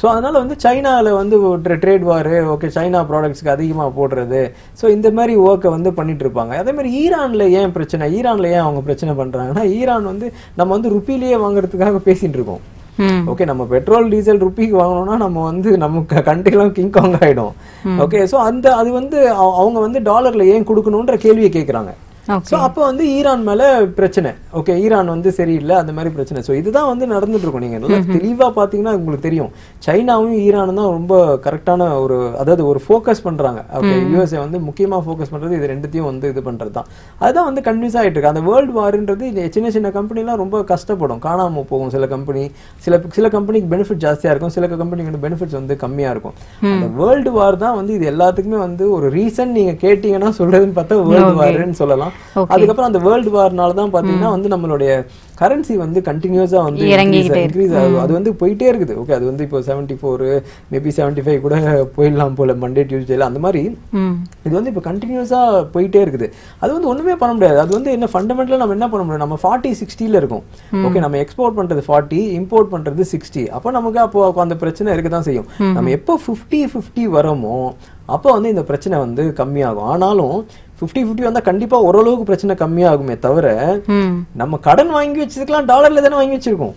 ஸோ அதனால வந்து சைனாவில் வந்து ட்ரேட் வாரு ஓகே சைனா ப்ராடக்ட்ஸ்க்கு அதிகமாக போடுறது. ஸோ இந்த மாதிரி ஒர்க்கை வந்து பண்ணிட்டு இருப்பாங்க. அதே மாதிரி ஈரானில் ஏன் பிரச்சனை? ஈரானில் ஏன் அவங்க பிரச்சனை பண்ணுறாங்கன்னா ஈரான் வந்து நம்ம வந்து ருப்பிலேயே வாங்குறதுக்காக பேசிட்டு இருக்கோம். ஓகே நம்ம பெட்ரோல் டீசல் ருப்பிக்கு வாங்கணும்னா நம்ம வந்து நமக்கு கண்ட்ரிலாம் கிங் காங் ஆயிடும். ஓகே ஸோ அந்த அது வந்து அவ- அவங்க வந்து டாலர்ல ஏன் கொடுக்கணுன்ற கேள்வியை கேட்குறாங்க ஸோ அப்போ வந்து ஈரான் மேல பிரச்சனை. ஓகே ஈரான் வந்து சரியில்லை அந்த மாதிரி பிரச்சனை. ஸோ இதுதான் வந்து நடந்துட்டு இருக்கும் நீங்க நல்லா தெளிவா பாத்தீங்கன்னா உங்களுக்கு தெரியும். சைனாவும் ஈரானும் தான் ரொம்ப கரெக்டான ஒரு அதாவது ஒரு ஃபோக்கஸ் பண்றாங்க. ஓகே யூஎஸ்ஏ வந்து முக்கியமா ஃபோக்கஸ் பண்றது இது ரெண்டுத்தையும் வந்து இது பண்றது தான். அதுதான் வந்து கன்வின்ஸ் ஆயிட்டு இருக்கு. அந்த வேர்ல்டு வார்ன்றது சின்ன சின்ன கம்பெனிலாம் ரொம்ப கஷ்டப்படும். காணாம போகும் சில கம்பெனி சில சில கம்பெனிக்கு பெனிஃபிட் ஜாஸ்தியா இருக்கும். சில கம்பெனிக்கு வந்து பெனிஃபிட்ஸ் வந்து கம்மியா இருக்கும். அந்த வேர்ல்டு வார் தான் வந்து இது எல்லாத்துக்குமே வந்து ஒரு ரீசன் நீங்க கேட்டீங்கன்னா சொல்றதுன்னு பார்த்தா வேர்ல்டு வார்னு சொல்லலாம். அதுக்கப்புறம் அந்த வேர்ல்டு வார்னால தான் பாத்தீங்கன்னா வந்து நம்மளுடைய கரன்சி வந்து கண்டினியூஸா வந்து இன்க்ரீஸ் ஆகும் அது வந்து போயிட்டே இருக்குது. ஓகே அது வந்து இப்போ seventy four maybe seventy five கூட போயிடலாம் போல. மண்டே டியூஸ்டேல அந்த மாதிரி இது வந்து இப்போ கண்டினியூஸா போயிட்டே இருக்குது. அது வந்து ஒண்ணுமே பண்ண முடியாது. அது வந்து என்ன ஃபண்டமெண்டலா நம்ம என்ன பண்ண முடியும்? நம்ம ஃபார்ட்டி சிக்ஸ்டியில் இருக்கும். ஓகே நம்ம எக்ஸ்போர்ட் பண்றது ஃபார்ட்டி இம்போர்ட் பண்றது சிக்ஸ்டி அப்போ நமக்கு அப்போ அப்போ அந்த பிரச்சனை இருக்க தான் செய்யும் நம்ம எப்போ ஃபிஃப்டி ஃபிஃப்டி வரோமோ அப்போ வந்து இந்த பிரச்சனை வந்து கம்மியாகும். ஆனாலும் ஃபிஃப்டி ஃபிஃப்டி வந்தா கண்டிப்பா ஓரளவுக்கு பிரச்சனை கம்மியாகுமே தவிர நம்ம கடன் வாங்கி வச்சதுக்கெல்லாம் டாலர்ல தானே வாங்கி வச்சிருக்கோம்.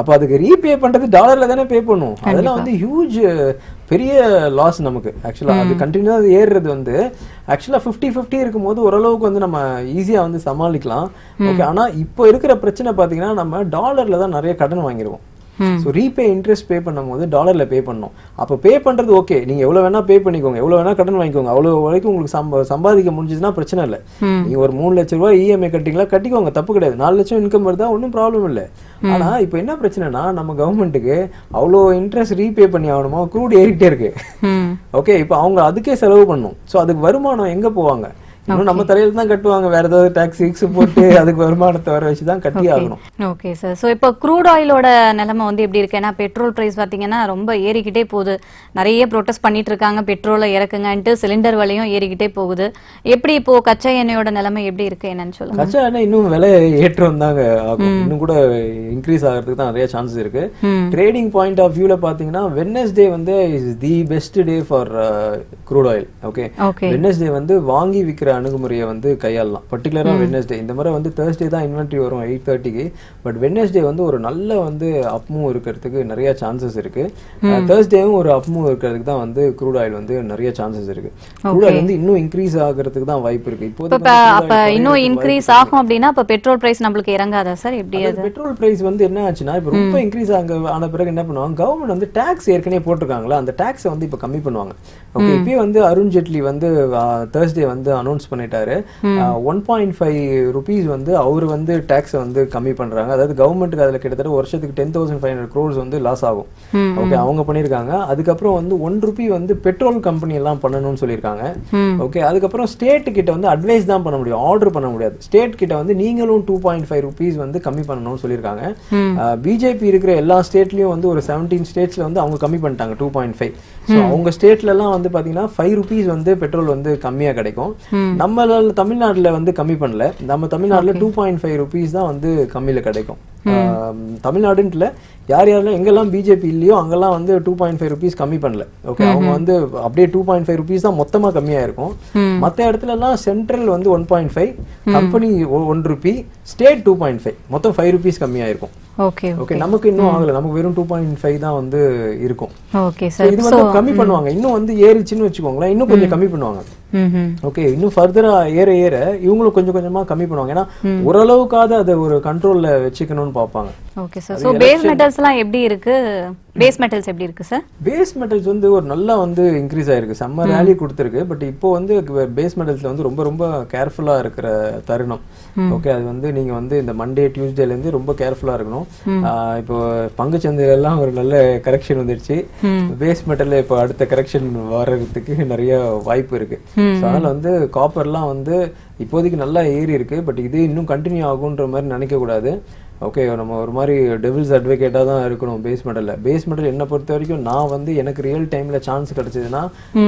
அப்ப அதுக்கு ரீபே பண்றது டாலர்ல தானே பே பண்ணும். அதெல்லாம் வந்து ஹியூஜ் பெரிய லாஸ் நமக்கு. ஆக்சுவலா அது கண்டினியூ ஏறுறது வந்து ஆக்சுவலா 50 50 இருக்கும்போது ஓரளவுக்கு வந்து நம்ம ஈஸியா வந்து சமாளிக்கலாம். ஓகே ஆனா இப்போ இருக்கிற பிரச்சனை பாத்தீங்கன்னா நம்ம டாலர்ல தான் நிறைய கடன் வாங்கிருவோம். ஸோ ரீபே இன்ட்ரெஸ்ட் பே பண்ணும்போது டாலர்ல பே பண்ணணும் அப்போ பே பண்றது ஓகே நீங்க எவ்வளவு வேணா பே பண்ணிக்கோங்க. எவ்வளவு வேணா கடன் வாங்கிக்கோங்க. அவ்வளவு வரைக்கும் உங்களுக்கு சம்ப சம்பாதிக்க முடிஞ்சதுன்னா பிரச்சனை இல்லை. நீங்க ஒரு மூணு லட்ச ரூபாய் இஎம்ஐ கட்டிங்களா கட்டிக்கோங்க. தப்பு கிடையாது. நாலு லட்சம் இன்கம் வருதா ஒன்றும் ப்ராப்ளம் இல்லை. ஆனா இப்போ என்ன பிரச்சனைனா நம்ம கவர்மெண்ட்டுக்கு அவ்வளோ இன்ட்ரெஸ்ட் ரீபே பண்ணி ஆகணுமா? க்ரூட் ஏறிக்கிட்டே இருக்கு. ஓகே இப்போ அவங்க அதுக்கே செலவு பண்ணணும் ஸோ அதுக்கு வருமானம் எங்க போவாங்க? இன்னும் நம்ம தலையில தான் கட்டுவாங்க. வேற ஏதாவது டாக்ஸ் கிக்ஸ் போட்டு அதுக்கு வருமானத்தை வர வச்சு தான் கட்டி ஆகணும். ஓகே சார் ஸோ இப்போ க்ரூட் ஆயிலோட நிலைமை வந்து எப்படி இருக்கு? ஏன்னா பெட்ரோல் பிரைஸ் பார்த்தீங்கன்னா ரொம்ப ஏறிக்கிட்டே போகுது. நிறைய ப்ரொட்டஸ்ட் பண்ணிட்டு இருக்காங்க. பெட்ரோலை இறக்குங்கன்ட்டு சிலிண்டர் விலையும் ஏறிக்கிட்டே போகுது. எப்படி இப்போ கச்சா எண்ணெயோட நிலைமை எப்படி இருக்கு என்னன்னு சொல்லுங்க. கச்சா எண்ணெய் இன்னும் விலை ஏற்றம் தாங்க இன்னும் கூட இன்க்ரீஸ் ஆகிறதுக்கு தான் நிறைய சான்சஸ் இருக்கு. ட்ரேடிங் பாயிண்ட் ஆஃப் வியூல பாத்தீங்கன்னா வெட்னஸ்டே வந்து is the best day for crude oil okay okay Wednesday வந்து வாங்கி விற்கிற அணுகுமுறையை வந்து கையாளலாம். பர்டிகுலரா வெட்னஸ்டே இந்த முறை வந்து தேர்ஸ்டே தான் இன்வென்ட்ரி வரும் எயிட் தேர்ட்டிக்கு பட் வெட்னஸ்டே வந்து ஒரு நல்ல வந்து அப்மூவ் இருக்கிறதுக்கு நிறைய சான்சஸ் இருக்கு. தேர்ஸ்டேவும் ஒரு அப்மூவ் இருக்கிறதுக்கு தான் வந்து க்ரூட் ஆயில் வந்து நிறைய சான்சஸ் இருக்கு. க்ரூட் ஆயில் வந்து இன்னும் இன்க்ரீஸ் ஆகிறதுக்கு தான் வாய்ப்பு இருக்கு. இப்போ இப்போ அப்போ இன்னும் இன்க்ரீஸ் ஆகும் அப்படின்னா அப்போ பெட்ரோல் பிரைஸ் நம்மளுக்கு இறங்காதா சார்? எப்படி பெட்ரோல் பிரைஸ் வந்து என்ன ஆச்சுன்னா இப்போ ரொம்ப இன்க்ரீஸ் ஆக ஆன பிறகு என்ன பண்ணுவாங்க? கவர்மெண்ட் வந்து டாக்ஸ் ஏற்கனவே போட்டிருக்காங்களா அந்த டாக்ஸை வந்து இப்போ கம்மி பண்ணுவாங்க. ஓகே இப்பயே வந்து அருண் ஜேட்லி வந்து தேர்ஸ்டே வந்து அனௌன்ஸ் பண்ணிட்டாரு. ஒன் பாயிண்ட் ஃபைவ் ருபீஸ் வந்து அவர் வந்து டாக்ஸை வந்து கம்மி பண்றாங்க. அதாவது கவர்மெண்ட்டுக்கு அதுல கிட்டத்தட்ட வருஷத்துக்கு ten thousand five hundred crores வந்து லாஸ் ஆகும். ஓகே அவங்க பண்ணியிருக்காங்க அதுக்கப்புறம் வந்து ஒன் ருபி வந்து பெட்ரோல் கம்பெனி எல்லாம் பண்ணணும்னு சொல்லியிருக்காங்க. ஓகே அதுக்கப்புறம் ஸ்டேட் கிட்ட வந்து அட்வைஸ் தான் பண்ண முடியும். ஆர்டர் பண்ண முடியாது. ஸ்டேட் கிட்ட வந்து நீங்களும் டூ பாயிண்ட் ஃபைவ் ருபீஸ் வந்து கம்மி பண்ணணும்னு சொல்லியிருக்காங்க. பிஜேபி இருக்கிற எல்லா ஸ்டேட்லயும் வந்து ஒரு செவன்டீன் ஸ்டேட்ஸ்ல வந்து அவங்க கம்மி பண்ணிட்டாங்க டூ பாயிண்ட் ஃபைவ் ஸோ அவங்க ஸ்டேட்ல எல்லாம் வந்து பாத்தீங்கன்னா ஃபைவ் ருபீஸ் வந்து பெட்ரோல் வந்து கம்மியா கிடைக்கும். நம்ம தமிழ்நாட்டுல வந்து கம்மி பண்ணல. நம்ம தமிழ்நாட்டுல டூ பாயிண்ட் ஃபைவ் ருபீஸ் தான் வந்து கம்மியில கிடைக்கும். ஆம், தமிழ்நாடுன்ட்டுல யார் யாரெல்லாம் எங்கெல்லாம் பிஜேபி இல்லையோ அங்கெல்லாம் வந்து டூ பாயிண்ட் ஃபைவ் ருபீஸ் கம்மி பண்ணல. ஓகே அவங்க வந்து அப்படியே டூ பாயிண்ட் ஃபைவ் ருபீஸ் தான் மொத்தமா கம்மியா இருக்கும். மத்த இடத்துல எல்லாம் சென்ட்ரல் வந்து one point five company one rupee state two point five மொத்தம் ஃபைவ் ருபீஸ் கம்மியா இருக்கும். ஓகே ஓகே நமக்கு இன்னும் ஆகல. நமக்கு வெறும் டூ பாயிண்ட் ஃபைவ் தான் வந்து இருக்கும். ஓகே சார் இது வந்து கம்மி பண்ணுவாங்க. இன்னும் வந்து ஏறிச்சுன்னு வச்சுக்கோங்களேன். இன்னும் கொஞ்சம் கம்மி பண்ணுவாங்க. ஓகே இன்னும் ஃபர்தரா ஏற ஏற இவங்களும் கொஞ்சம் கொஞ்சமா கம்மி பண்ணுவாங்க. ஏன்னா ஓரளவுக்காவது அதை ஒரு கண்ட்ரோல்ல வச்சுக்கணும்னு பார்ப்பாங்க. ஓகே சார் ஸோ பேஸ் மெட்டல்ஸ்லாம் எப்படி இருக்கு? பேஸ் மெட்டல்ஸ் எப்படி இருக்கு சார் பேஸ் மெட்டல்ஸ் வந்து ஒரு நல்லா வந்து இன்க்ரீஸ் ஆயிருக்கு. செம்ம ரேலி கொடுத்துருக்கு. பட் இப்போ வந்து பேஸ் மெட்டல்ஸ்ல வந்து ரொம்ப ரொம்ப கேர்ஃபுல்லா இருக்கிற தருணம். ஓகே அது வந்து நீங்க வந்து இந்த மண்டே டியூஸ்டேல இருந்து ரொம்ப கேர்ஃபுல்லா இருக்கணும். இப்போ பங்குச்சந்தையில எல்லாம் ஒரு நல்ல கரெக்ஷன் வந்துருச்சு. பேஸ் மெட்டல்ல இப்போ அடுத்த கரெக்ஷன் வர்றதுக்கு நிறைய வாய்ப்பு இருக்கு. அதனால வந்து காப்பர்லாம் வந்து இப்போதைக்கு நல்லா ஏறி இருக்கு. பட் இது இன்னும் கண்டினியூ ஆகுன்ற மாதிரி நினைக்க கூடாது ஓகே நம்ம ஒரு மாதிரி டெவில்ஸ் அட்வொகேட்டாக தான் இருக்கணும் பேஸ் மெடல்ல பேஸ் மெடல் என்னை பொறுத்த வரைக்கும் நான் வந்து எனக்கு ரியல் டைம்ல சான்ஸ் கிடைச்சதுன்னா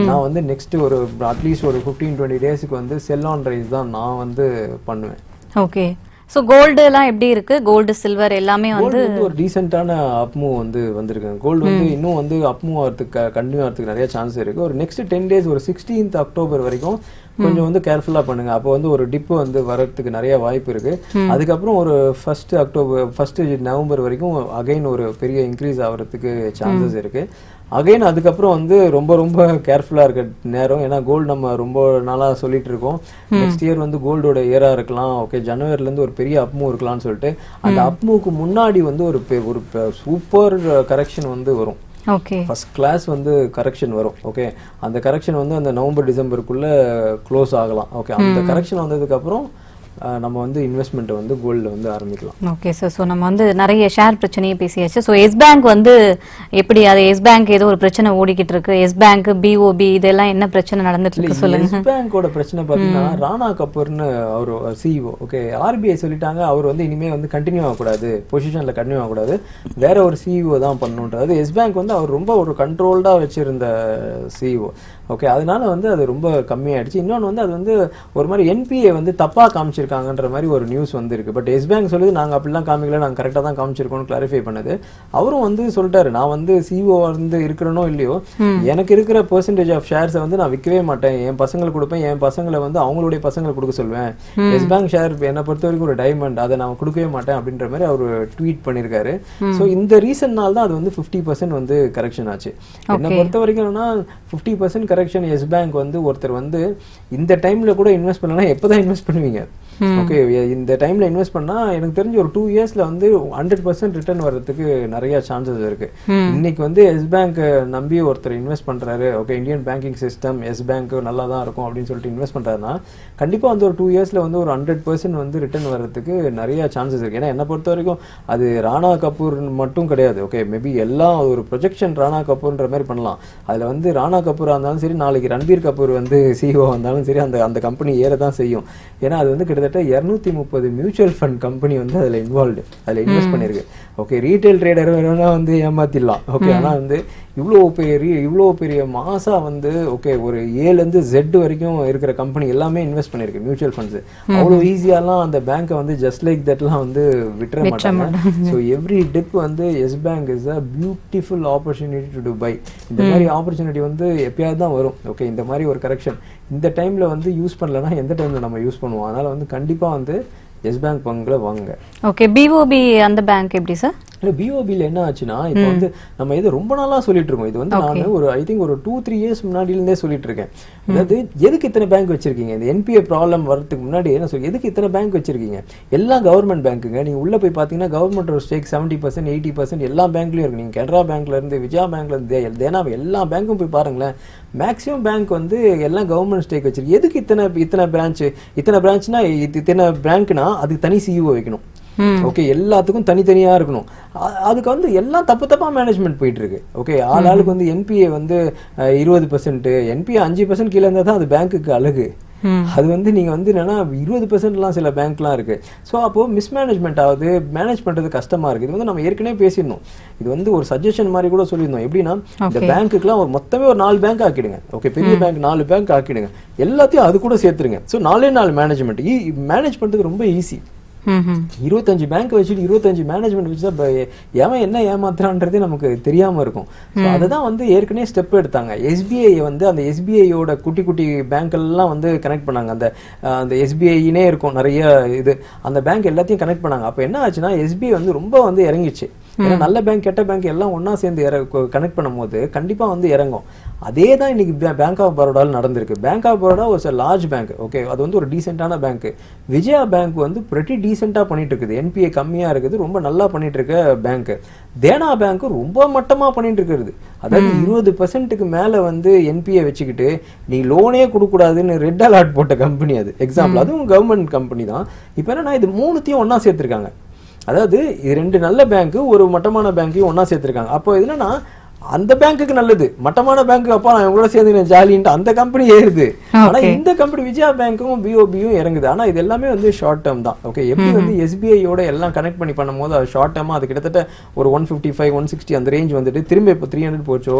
நான் வந்து நெக்ஸ்ட் ஒரு அட்லீஸ்ட் ஒரு ஃபிஃப்டீன் டுவெண்ட்டி டேஸ்க்கு வந்து செல் ஆன் ரைஸ் தான் நான் வந்து பண்ணுவேன். ஓகே ஸோ கோல்டு எல்லாம் எப்படி இருக்கு? கோல்டு சில்வர் எல்லாமே வந்து ஒரு டீசென்டான அப்மூவ் வந்து வந்திருக்கு. கோல்டு வந்து இன்னும் வந்து அப்மூவ் ஆகிறதுக்கு கண்டினியூ ஆகிறதுக்கு நிறைய சான்ஸ் இருக்கு. ஒரு நெக்ஸ்ட் டென் டேஸ் ஒரு சிக்ஸ்டீன்த் அக்டோபர் வரைக்கும் கொஞ்சம் வந்து கேர்ஃபுல்லா பண்ணுங்க. அப்போ வந்து ஒரு டிப்பு வந்து வரதுக்கு நிறைய வாய்ப்பு இருக்கு. அதுக்கப்புறம் ஒரு ஃபர்ஸ்ட் அக்டோபர் ஃபர்ஸ்ட் நவம்பர் வரைக்கும் அகைன் ஒரு பெரிய இன்க்ரீஸ் ஆகிறதுக்கு சான்சஸ் இருக்கு. அகைன் அதுக்கப்புறம் வந்து ரொம்ப ரொம்ப கேர்ஃபுல்லா இருக்க நேரம். ஏன்னா கோல்டு நம்ம ரொம்ப நாளா சொல்லிட்டு இருக்கோம். நெக்ஸ்ட் இயர் வந்து கோல்டோட இயரா இருக்கலாம். ஓகே ஜனவரில இருந்து ஒரு பெரிய அப்மூவ் இருக்கலாம்னு சொல்லிட்டு அந்த அப்மூவுக்கு முன்னாடி வந்து ஒரு ஒரு சூப்பர் கரெக்ஷன் வந்து வரும். ஓகே ஃபர்ஸ்ட் கிளாஸ் வந்து கரெக்ஷன் வரும் ஓகே அந்த கரெக்ஷன் வந்து அந்த நவம்பர் டிசம்பருக்குள்ள க்ளோஸ் ஆகலாம் ஓகே அந்த கரெக்ஷன் வந்ததுக்கு அப்புறம் அஹ், நம்ம வந்து இன்வெஸ்ட்மெண்ட் வந்து கோல்ட்ல வந்து ஆரம்பிக்கலாம். ஓகே சார் ஸோ நம்ம வந்து நிறைய ஷேர் பிரச்சனையை பேசியாச்சு. ஸோ எஸ் பேங்க் வந்து எப்படி அது எஸ் பேங்க் ஏதோ ஒரு பிரச்சனை ஓடிக்கிட்டு இருக்கு. எஸ் பேங்க் பிஓபி இதெல்லாம் என்ன பிரச்சனை நடந்துட்டு இருக்கு சொல்லுங்க. எஸ் பேங்கோட பிரச்சனை பாத்தீங்கன்னா ராணா கபூர்னு அவர் சிஇஓ ஓகே ஆர்பிஐ சொல்லிட்டாங்க. அவர் வந்து இனிமே வந்து கண்டினியூ ஆகக்கூடாது. பொசிஷன்ல கண்டினியூ ஆகக்கூடாது. வேற ஒரு சிஇஓ தான் பண்ணணுன்றது எஸ் பேங்க் வந்து அவர் ரொம்ப ஒரு கண்ட்ரோல்டா வச்சிருந்த சிஇஓ ஓகே அதனால வந்து அது ரொம்ப கம்மியாயிடுச்சு. இன்னொன்று வந்து அது வந்து ஒரு மாதிரி என்பிஏ வந்து தப்பா காமிச்சிருக்கு காமிச்சிருக்காங்கன்ற மாதிரி ஒரு நியூஸ் வந்திருக்கு. பட் எஸ் பேங்க் சொல்லுது நாங்க அப்படிலாம் காமிக்கல நாங்க கரெக்டாக தான் காமிச்சிருக்கோம்னு கிளாரிஃபை பண்ணுது. அவரும் வந்து சொல்லிட்டாரு நான் வந்து சிஓ வந்து இருக்கிறனோ இல்லையோ எனக்கு இருக்கிற பெர்சன்டேஜ் ஆஃப் ஷேர்ஸை வந்து நான் விற்கவே மாட்டேன். என் பசங்களுக்கு கொடுப்பேன் என் பசங்களை வந்து அவங்களுடைய பசங்களுக்கு கொடுக்க சொல்வேன். எஸ் பேங்க் ஷேர் என்னை பொறுத்த வரைக்கும் ஒரு டைமண்ட் அதை நான் கொடுக்கவே மாட்டேன். அப்படின்ற மாதிரி அவர் ட்வீட் பண்ணியிருக்காரு ஸோ இந்த ரீசன்னால தான் அது வந்து ஃபிஃப்டி பர்சன்ட் வந்து கரெக்ஷன் ஆச்சு. என்னை பொறுத்த வரைக்கும் என்னன்னா fifty percent correction Yes Bank வந்து ஒருத்தர் வந்து இந்த டைம்ல கூட இன்வெஸ்ட் பண்ணலாம் எப்பதான் இன்வெஸ்ட் பண்ணுவீங்க? ஓகே இந்த டைம்ல இன்வெஸ்ட் பண்ணா எனக்கு தெரிஞ்ச ஒரு டூ இயர்ஸ்ல வந்து ஹண்ட்ரட் பர்சன்ட் ரிட்டர்ன் வர்றதுக்கு நிறைய சான்சஸ் இருக்கு. இன்னைக்கு வந்து எஸ் பேங்க் நம்பி ஒருத்தர் இன்வெஸ்ட் பண்றாரு. Okay Indian banking system Yes Bank நல்லா தான் இருக்கும் அப்படின்னு சொல்லிட்டு இன்வெஸ்ட் பண்றாருன்னா கண்டிப்பா வந்து ஒரு டூ இயர்ஸ்ல வந்து ஒரு ஹண்ட்ரட் பர்சன்ட் வந்து ரிட்டர்ன் வர்றதுக்கு நிறைய சான்சஸ் இருக்கு. ஏன்னா என்னை பொறுத்த வரைக்கும் அது ராணா கபூர் மட்டும் கிடையாது. ஓகே மேபி எல்லாம் ஒரு ப்ரொஜெக்ஷன் ராணா கபூர்ன்ற மாதிரி பண்ணலாம். அதுல வந்து ராணா கபூரா இருந்தாலும் சரி நாளைக்கு ரன்பீர் கபூர் வந்து சிஓ வந்தாலும் சரி அந்த அந்த கம்பெனி ஏற தான் செய்யும். ஏன்னா அது வந்து கிட்டத்தட்ட இருநூத்தி முப்பது மியூச்சுவல் ஃபண்ட் கம்பெனி வந்து அதுல இன்வால்வ்டு அதுல இன்வெஸ்ட் பண்ணிருக்கு ஓகே ரீட்டைல் ட்ரேடர் வேணும்னா வந்து ஏமாத்திடலாம். ஓகே ஆனா வந்து இவ்வளோ பெரிய இவ்வளோ பெரிய மாசா வந்து ஓகே ஒரு ஏலேருந்து ஜெட் வரைக்கும் இருக்கிற கம்பெனி எல்லாமே இன்வெஸ்ட் பண்ணிருக்கு மியூச்சுவல் ஃபண்ட்ஸ் அவ்வளோ ஈஸியாலாம் அந்த பேங்க்கை வந்து ஜஸ்ட் லைக் தட்லாம் வந்து விட்டுற மாட்டாங்க. ஸோ எவ்ரி டிப் வந்து Yes Bank is a beautiful opportunity to to buy இந்த மாதிரி ஆப்பர்ச்சுனிட்டி வந்து எப்பயாவது தான் வரும். ஓகே இந்த மாதிரி ஒரு கரெக்ஷன் இந்த டைம்ல வந்து யூஸ் பண்ணலன்னா எந்த டைம்ல நம்ம யூஸ் பண்ணுவோம்? அதனால வந்து கண்டிப்பா வந்து எஸ் பேங்க் பங்குல வாங்க. ஓகே பிஓபி அந்த பேங்க் எப்படி சார் இல்ல பிஓபியில் என்ன ஆச்சுன்னா இப்போ வந்து நம்ம இது ரொம்ப நாளா சொல்லிட்டு இருக்கோம். இது வந்து நான் ஒரு ஐ திங்க் ஒரு டூ த்ரீ இயர்ஸ் முன்னாடியிலேருந்தே சொல்லிட்டு இருக்கேன். அதாவது எதுக்கு இத்தனை பேங்க் வச்சிருக்கீங்க? இந்த என்பிஏ ப்ராப்ளம் வரதுக்கு முன்னாடி என்ன சொல்லி எதுக்கு இத்தனை பேங்க் வச்சிருக்கீங்க? எல்லாம் கவர்மெண்ட் பேங்க்குங்க நீங்க உள்ள போய் பார்த்தீங்கன்னா government stake seventy percent eighty percent எல்லா பேங்க்லயும் இருக்கு. நீங்க கனரா பேங்க்ல இருந்து விஜயா பேங்க்ல இருந்து தேனா எல்லா பேங்க்கும் போய் பாருங்களேன். மேக்ஸிமம் பேங்க் வந்து எல்லாம் கவர்மெண்ட் ஸ்டேக் வச்சிருக்கு. எதுக்கு இத்தனை இத்தனை பிரான்ச்சு இத்தனை பிரான்ச்னா இத்தனை பேங்க்னா அதுக்கு தனி சிஇஓ வைக்கணும். ஓகே எல்லாத்துக்கும் தனித்தனியா இருக்கணும். அதுக்கு வந்து எல்லாம் தப்பு தப்பா மேனேஜ்மெண்ட் போயிட்டு இருக்கு ஓகே ஆள் ஆளுக்கு வந்து என்பிஏ வந்து இருபது பர்சன்ட் என்பிஏ அஞ்சு பர்சன்ட் கீழே இருந்தா தான் அது பேங்க்குக்கு அழகு. அது வந்து நீங்க வந்து என்னன்னா இருபது பர்சன்ட்லாம் சில பேங்க்லாம் இருக்கு. ஸோ அப்போ மிஸ்மேனேஜ்மெண்ட் ஆகுது மேனேஜ் பண்றது கஷ்டமா இருக்கு. இது வந்து நம்ம ஏற்கனவே பேசியிருந்தோம். இது வந்து ஒரு சஜஷன் மாதிரி கூட சொல்லியிருந்தோம். எப்படின்னா இந்த பேங்க்குக்குலாம் ஒரு மொத்தமே ஒரு நாலு பேங்க் ஆக்கிடுங்க. ஓகே பெரிய பேங்க் நாலு பேங்க் ஆக்கிடுங்க. எல்லாத்தையும் அது கூட சேர்த்துருங்க. ஸோ நாலே நாலு மேனேஜ்மெண்ட் மேனேஜ் பண்றது ரொம்ப ஈஸி இருபத்தஞ்சு பேங்க் வச்சுட்டு இருபத்தஞ்சு மேனேஜ்மெண்ட் வச்சு தான் எவன் என்ன ஏமாத்துறான்றதே நமக்கு தெரியாம இருக்கும். அதுதான் வந்து ஏற்கனவே ஸ்டெப் எடுத்தாங்க. எஸ்பிஐ வந்து அந்த எஸ்பிஐயோட குட்டி குட்டி பேங்க் எல்லாம் வந்து கனெக்ட் பண்ணாங்க. அந்த அந்த எஸ்பிஐனே இருக்கும். நிறைய இது. அந்த பேங்க் எல்லாத்தையும் கனெக்ட் பண்ணாங்க. அப்போ என்ன ஆச்சுன்னா எஸ்பிஐ வந்து ரொம்ப வந்து இறங்கிச்சு. ஏன்னா நல்ல பேங்க் கெட்ட பேங்க் எல்லாம் ஒண்ணா சேர்ந்து கனெக்ட் பண்ணும்போது கண்டிப்பா வந்து இறங்கும். அதே தான் இன்னைக்கு பேங்க் ஆஃப் பரோடாவில் நடந்திருக்கு. பேங்க் ஆஃப் பரோடா ஒரு லார்ஜ் பேங்க் ஓகே அது வந்து ஒரு டீசென்டான பேங்க் விஜயா பேங்க் வந்து pretty டீசெண்டா பண்ணிட்டு இருக்குது என்பிஏ கம்மியா இருக்குது. ரொம்ப நல்லா பண்ணிட்டு இருக்க பேங்க் தேனா பேங்க் ரொம்ப மட்டமா பண்ணிட்டு இருக்கிறது அதாவது இருபது பர்சன்ட்டுக்கு மேல வந்து என்பிஏ வச்சுக்கிட்டு நீ லோனே கொடுக்கூடாதுன்னு ரெட் அலர்ட் போட்ட கம்பெனி அது. எக்ஸாம்பிள் அதுவும் கவர்மெண்ட் கம்பெனி தான். இப்போ என்னன்னா இது மூணுத்தையும் ஒண்ணா சேர்த்திருக்காங்க. அதாவது இது ரெண்டு நல்ல பேங்க்கு ஒரு மட்டமான பேங்க்கையும் ஒன்றா சேர்த்துருக்காங்க. அப்போ என்னன்னா அந்த பேங்க்குக்கு நல்லது. மட்டமான பேங்க் அப்பா நான் இவங்களோட சேர்ந்து ஜாலின்ட்டு அந்த கம்பெனி ஏறுது ஆனா இந்த கம்பெனி விஜயா பேங்க்கும் பிஓபியும் இறங்குது. ஆனா இது எல்லாமே வந்து ஷார்ட் டேர்ம் தான். ஓகே எப்படி வந்து எஸ்பிஐயோட எல்லாம் கனெக்ட் பண்ணி பண்ணும்போது அது ஷார்ட் டேர்மா அது கிட்டத்தட்ட ஒரு one fifty five one sixty அந்த ரேஞ்ச் வந்துட்டு திரும்ப இப்போ த்ரீ ஹண்ட்ரட் போச்சோ?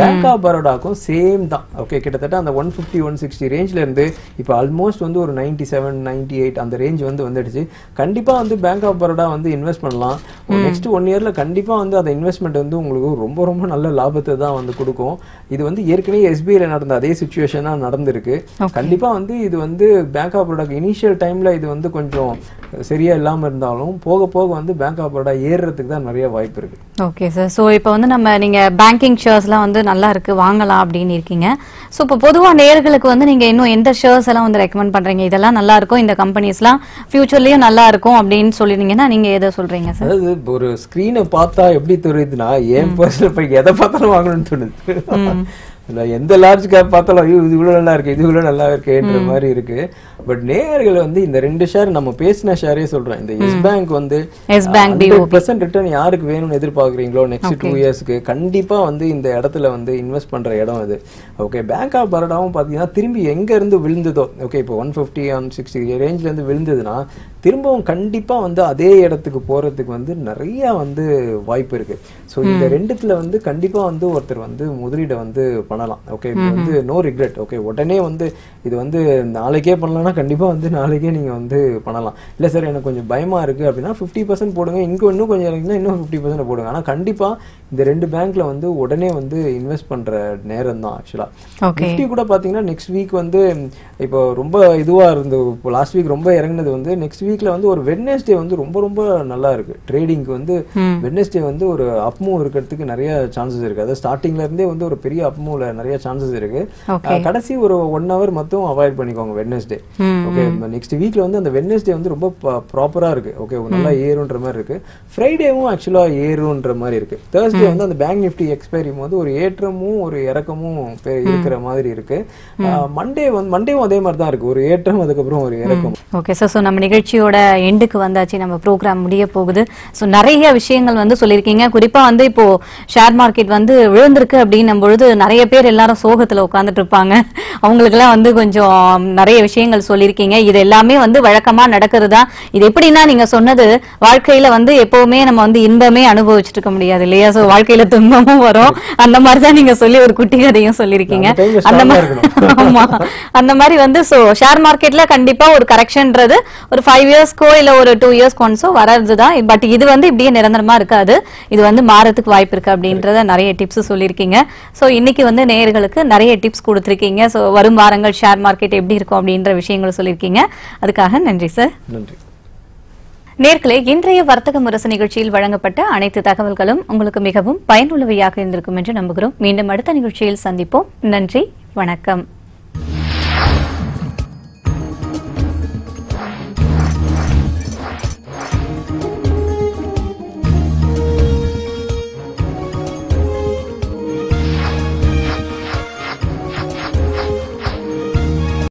பேங்க் ஆஃப் பரோடாக்கும் சேம் தான். ஓகே கிட்டத்தட்ட அந்த ஒன் ஃபிஃப்டி ஒன் சிக்ஸ்டி ரேஞ்ச்ல இருந்து இப்போ ஆல்மோஸ்ட் வந்து ஒரு நைன்டி செவன் நைன்டி எயிட் அந்த ரேஞ்ச் வந்து வந்துடுச்சு. கண்டிப்பா வந்து பேங்க் ஆஃப் பரோடா வந்து இன்வெஸ்ட் பண்ணலாம். நெக்ஸ்ட் ஒன் இயர்ல கண்டிப்பா வந்து அந்த இன்வெஸ்ட்மெண்ட் வந்து உங்களுக்கு ரொம்ப ரொம்ப நல்ல லாபத்தை தான் வந்து கொடுக்கும். இது வந்து ஏற்கனவே எஸ்பிஐல நடந்த அதே சுச்சுவேஷன் தான் நடந்திருக்கு. கண்டிப்பா வந்து இது வந்து பேங்க் ஆஃப் பரோடா இனிஷியல் டைம்ல இது வந்து கொஞ்சம் சரியா இல்லாம இருந்தாலும் போக போக வந்து பேங்க் ஆஃப் பரோடா ஏறுறதுக்கு தான் நிறைய வாய்ப்பு இருக்கு. ஓகே சார் ஸோ இப்போ வந்து நம்ம நீங்க பேங்கிங் ஷேர்ஸ்லாம் வந்து நல்லா இருக்கு வாங்கலாம் அப்படின்னு இருக்கீங்க. ஸோ இப்போ பொதுவா நேயர்களுக்கு வந்து நீங்க இன்னும் எந்த ஷேர்ஸ் எல்லாம் வந்து ரெக்கமெண்ட் பண்றீங்க? இதெல்லாம் நல்லா இருக்கும் இந்த கம்பெனிஸ்லாம் ஃபியூச்சர்லயும் நல்லா இருக்கும் அப்படின்னு சொல்லிருந்தீங்கன்னா நீங்க எதை சொல்றீங்க சார் அதாவது இப்ப ஒரு ஸ்கிரீனை பார்த்தா எப்படி தெரியுதுன்னா என் பர்சனல் போய் எதை பார்த்தாலும் வாங்கணும்னு தோணுது. இல்ல எந்த லார்ஜ் கேப் பார்த்தாலும் ஐயோ இது இவ்வளவு நல்லா இருக்கு இது இவ்வளவு நல்லா இருக்கேன்ற மாதிரி இருக்கு. பட் நேயர்கள் வந்து இந்த ரெண்டு ஷேர் நம்ம பேசின ஷேரே சொல்றேன். இந்த எஸ் பேங்க் வந்து எஸ் பேங்க் பர்சன்ட் ரிட்டர்ன் யாருக்கு வேணும்னு எதிர்பார்க்குறீங்களோ நெக்ஸ்ட் டூ இயர்ஸ்க்கு கண்டிப்பா வந்து இந்த இடத்துல வந்து இன்வெஸ்ட் பண்ற இடம் இது ஓகே பேங்க் ஆஃப் பரோடாவும் பாத்தீங்கன்னா திரும்பி எங்க இருந்து விழுந்ததோ ஓகே இப்போ ஒன் ஃபிஃப்டி ஒன் சிக்ஸ்டி ரேஞ்ச்ல இருந்து விழுந்ததுன்னா திரும்பவும் கண்டிப்பா வந்து அதே இடத்துக்கு போறதுக்கு வந்து நிறைய வந்து வாய்ப்பு இருக்கு. ஸோ இந்த ரெண்டுத்துல வந்து கண்டிப்பா வந்து ஒருத்தர் வந்து முதலீடை வந்து பண்ணலாம். ஓகே வந்து நோ ரிக்ரெட் ஓகே உடனே வந்து இது வந்து நாளைக்கே பண்ணலாம்னா கண்டிப்பா வந்து நாளைக்கே நீங்க வந்து பண்ணலாம். இல்ல சார் எனக்கு கொஞ்சம் பயமா இருக்கு அப்படின்னா ஃபிஃப்டி பர்சன்ட் போடுங்க. இங்க இன்னும் கொஞ்சம் இறங்கினா இன்னும் ஃபிஃப்டி பர்சன்ட் போடுங்க. ஆனா கண்டிப்பா இந்த ரெண்டு பேங்க்ல வந்து உடனே வந்து இன்வெஸ்ட் பண்ற நேரம் தான் ஆக்சுவலா ஓகே நிஃப்டி கூட பாத்தீங்கன்னா நெக்ஸ்ட் வீக் வந்து இப்போ ரொம்ப இதுவா இருந்து இப்போ லாஸ்ட் வீக் ரொம்ப இறங்குனது வந்து நெக்ஸ்ட் வீக்ல வந்து ஒரு வெட்னஸ்டே வந்து ரொம்ப ரொம்ப நல்லா இருக்கு. ட்ரேடிங்க்கு வந்து வெட்னஸ்டே வந்து ஒரு அப்மூவ் இருக்கிறதுக்கு நிறைய சான்சஸ் இருக்கு. அதாவது ஸ்டார்டிங்ல இருந்தே வந்து ஒரு பெரிய அப்மூவ்ல நிறைய சான்சஸ் இருக்கு. கடைசி ஒரு ஒன் ஹவர் மட்டும் அவாய்ட் பண்ணிக்கோங்க வெட்னஸ்டே ஓகே நெக்ஸ்ட் வீக்ல வந்து அந்த வெட்னஸ்டே வந்து ரொம்ப ப்ராப்பரா இருக்கு. ஓகே நல்லா ஏறுன்ற மாதிரி இருக்கு. ஃப்ரைடேவும் ஆக்சுவலா ஏறுன்ற மாதிரி இருக்கு. தேர்ஸ்டே வந்து அந்த பேங்க் நிஃப்டி எக்ஸ்பைரி போது ஒரு ஏற்றமும் ஒரு இறக்கமும் இருக்கிற மாதிரி இருக்கு. மண்டே வந்து மண்டேவும் அதே மாதிரி தான் இருக்கு. ஒரு ஏற்றம் அதுக்கப்புறம் ஒரு இறக்கம். ஓகே சார் ஸோ நம்ம நிகழ்ச்சியோட எண்டுக்கு வந்தாச்சு. நம்ம ப்ரோக்ராம் முடிய போகுது. ஸோ நிறைய விஷயங்கள் வந்து சொல்லியிருக்கீங்க. குறிப்பா வந்து இப்போ ஷேர் மார்க்கெட் வந்து விழுந்திருக்கு அப்படின்னும் பொழுது நிறைய பேர் எல்லாரும் சோகத்துல உட்காந்துட்டு இருப்பாங்க. அவங்களுக்கெல்லாம் வந்து கொஞ்சம் நிறைய விஷயங்கள் சொல்லியிருக்கீங்க. இது எல்லாமே வந்து வழக்கமா நடக்கிறதா? இது எப்படின்னா நீங்க சொன்னது வாழ்க்கையில வந்து எப்பவுமே நம்ம வந்து இன்பமே அனுபவிச்சுட்டு இருக்க முடியாது இல்லையா? ஸோ வாழ்க்கையில துன்பமும் வரும். அந்த மாதிரி தான் நீங்க சொல்லி ஒரு குட்டி கதையும் சொல்லியிருக்கீங்க. அந்த மாதிரி ஆமா. அந்த மாதிரி வந்து சோ ஷேர் மார்க்கெட்ல கண்டிப்பா ஒரு கரெக்ஷன்ன்றது ஒரு ஃபைவ் இயர்ஸ்க்கோ இல்ல ஒரு டூ இயர்ஸ் ஒன்ஸோ வர்றதுதான். பட் இது வந்து இப்படியே நிரந்தரமா இருக்காது. இது வந்து மாறதுக்கு வாய்ப்பு இருக்கு அப்படின்றத நிறைய டிப்ஸ் சொல்லியிருக்கீங்க. சோ இன்னைக்கு வந்து நேயர்களுக்கு நிறைய டிப்ஸ் கொடுத்துருக்கீங்க. சோ வரும் வாரங்கள் ஷேர் மார்க்கெட் எப்படி இருக்கும் அப்படின்ற விஷயங்களை சொல்லியிருக்கீங்க. அதுக்காக நன்றி சார் நன்றி. நேர்களே இன்றைய வர்த்தக முரசு நிகழ்ச்சியில் வழங்கப்பட்ட அனைத்து தகவல்களும் உங்களுக்கு மிகவும் பயனுள்ளவையாக இருந்திருக்கும் என்று நம்புகிறோம். மீண்டும் அடுத்த நிகழ்ச்சியில் சந்திப்போம். நன்றி வணக்கம்.